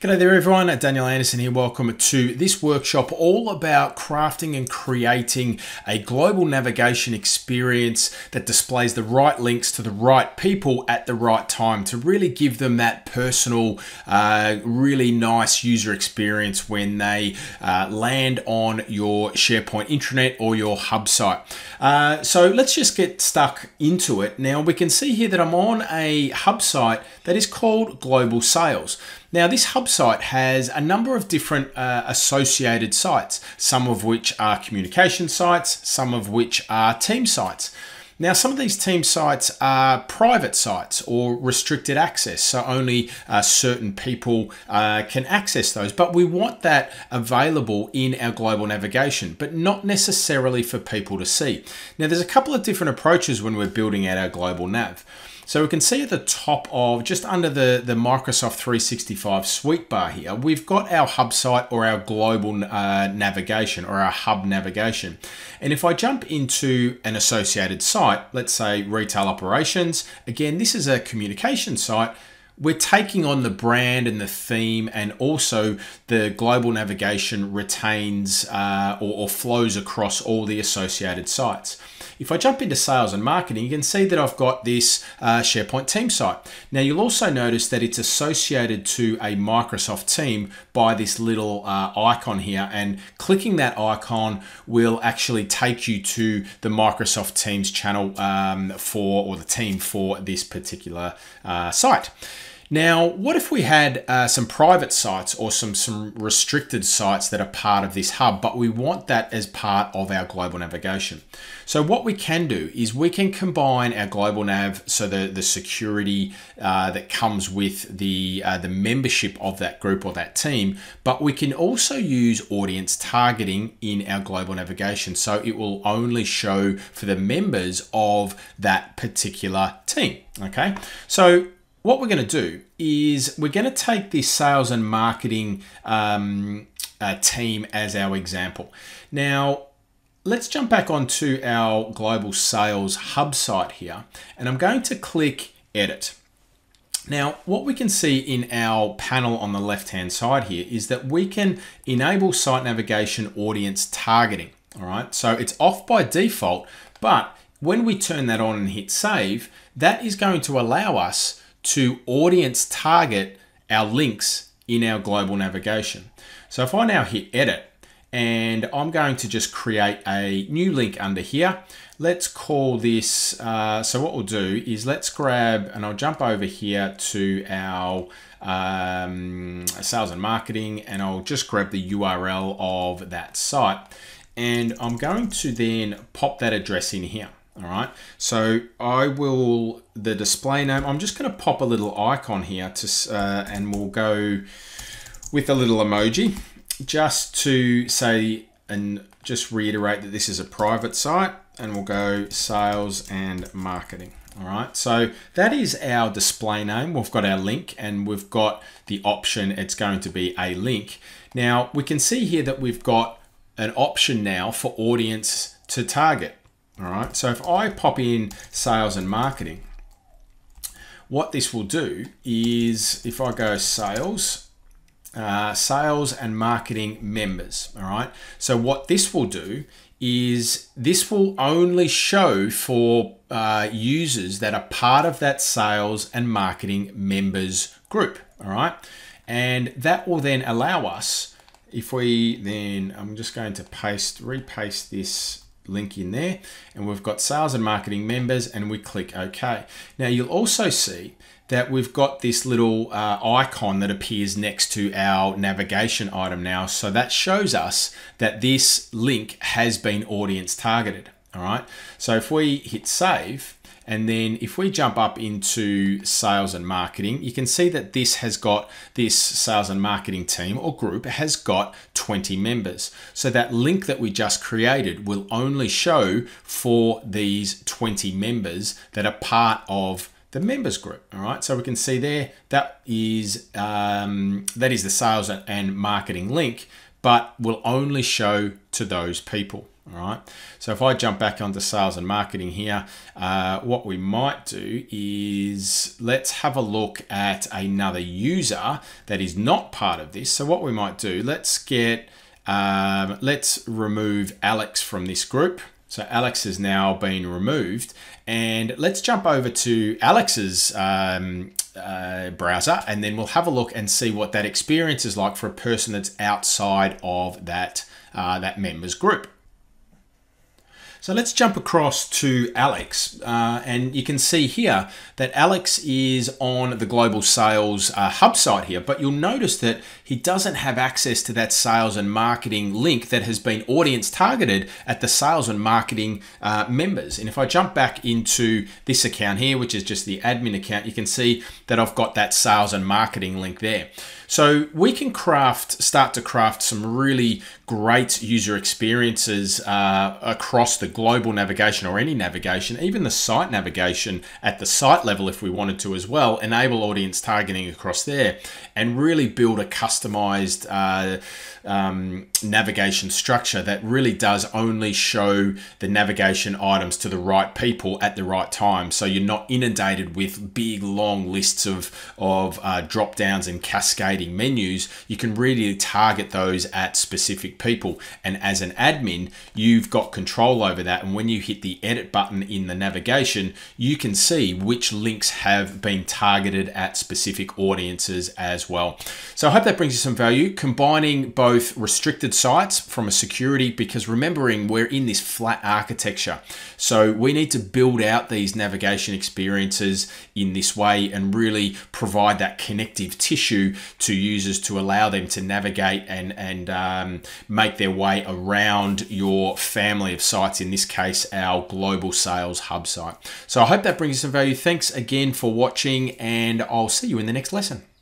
G'day there everyone, Daniel Anderson here. Welcome to this workshop all about crafting and creating a global navigation experience that displays the right links to the right people at the right time to really give them that personal, uh, really nice user experience when they uh, land on your SharePoint intranet or your hub site. Uh, so let's just get stuck into it. Now we can see here that I'm on a hub site that is called Global Sales. Now, this hub site has a number of different uh, associated sites, some of which are communication sites, some of which are team sites. Now, some of these team sites are private sites or restricted access, so only uh, certain people uh, can access those. But we want that available in our global navigation, but not necessarily for people to see. Now, there's a couple of different approaches when we're building out our global nav. So we can see at the top of, just under the, the Microsoft 365 suite bar here, we've got our hub site or our global uh, navigation or our hub navigation. And if I jump into an associated site, let's say retail operations, again, this is a communication site, we're taking on the brand and the theme and also the global navigation retains uh, or, or, flows across all the associated sites. If I jump into sales and marketing, you can see that I've got this uh, SharePoint team site. Now you'll also notice that it's associated to a Microsoft team by this little uh, icon here and clicking that icon will actually take you to the Microsoft Teams channel um, for or the team for this particular uh, site. Now, what if we had uh, some private sites or some, some restricted sites that are part of this hub, but we want that as part of our global navigation? So what we can do is we can combine our global nav, so the, the security uh, that comes with the, uh, the membership of that group or that team, but we can also use audience targeting in our global navigation. So it will only show for the members of that particular team. Okay, so what we're going to do is we're going to take this sales and marketing um, uh, team as our example. Now, let's jump back onto our global sales hub site here, and I'm going to click edit. Now, what we can see in our panel on the left-hand side here is that we can enable site navigation audience targeting. All right, so it's off by default, but when we turn that on and hit save, that is going to allow us to audience target our links in our global navigation. So if I now hit edit and I'm going to just create a new link under here, let's call this, uh, so what we'll do is let's grab, and I'll jump over here to our um, sales and marketing and I'll just grab the URL of that site and I'm going to then pop that address in here. All right, so I will, the display name, I'm just gonna pop a little icon here to, uh, and we'll go with a little emoji just to say and just reiterate that this is a private site and we'll go sales and marketing. All right, so that is our display name. We've got our link and we've got the option, it's going to be a link. Now we can see here that we've got an option now for audience to target. All right, so if I pop in sales and marketing, what this will do is if I go sales, uh, sales and marketing members, all right? So what this will do is this will only show for uh, users that are part of that sales and marketing members group, all right? And that will then allow us, if we then, I'm just going to paste, repaste this link in there and we've got sales and marketing members and we click OK. Now you'll also see that we've got this little uh, icon that appears next to our navigation item now. So that shows us that this link has been audience targeted. All right. So if we hit save, and then if we jump up into sales and marketing, you can see that this has got this sales and marketing team or group has got 20 members. So that link that we just created will only show for these 20 members that are part of the members group. All right, so we can see there that is um, that is the sales and marketing link, but will only show to those people. All right. So if I jump back onto sales and marketing here, uh, what we might do is let's have a look at another user that is not part of this. So what we might do, let's get, um, let's remove Alex from this group. So Alex has now been removed and let's jump over to Alex's um, uh, browser and then we'll have a look and see what that experience is like for a person that's outside of that, uh, that members group. So let's jump across to Alex uh, and you can see here that Alex is on the global sales uh, hub site here, but you'll notice that he doesn't have access to that sales and marketing link that has been audience targeted at the sales and marketing uh, members. And if I jump back into this account here, which is just the admin account, you can see that I've got that sales and marketing link there. So we can craft, start to craft some really great user experiences uh, across the global navigation or any navigation, even the site navigation at the site level if we wanted to as well, enable audience targeting across there and really build a customized uh, um, navigation structure that really does only show the navigation items to the right people at the right time. So you're not inundated with big long lists of, of uh, drop downs and menus. You can really target those at specific people. And as an admin, you've got control over that. And when you hit the edit button in the navigation, you can see which links have been targeted at specific audiences as well. So I hope that brings you some value. Combining both restricted sites from a security because remembering we're in this flat architecture. So we need to build out these navigation experiences in this way and really provide that connective tissue to users to allow them to navigate and, and um, make their way around your family of sites, in this case, our global sales hub site. So I hope that brings you some value. Thanks again for watching and I'll see you in the next lesson.